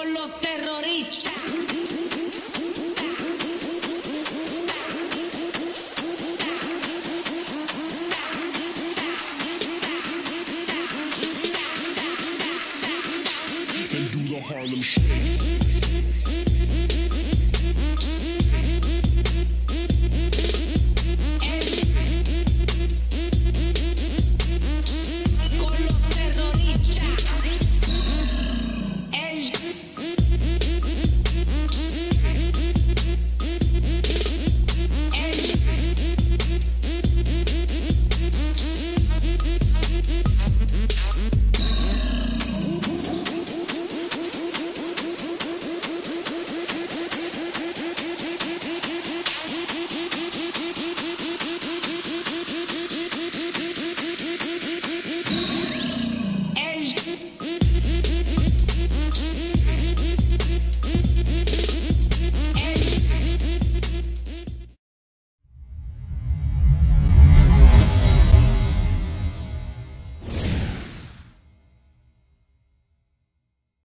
con los terroristas. and do the Harlem Shake.